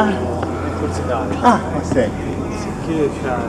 Ah. ah, consegue. Isso aqui, cara.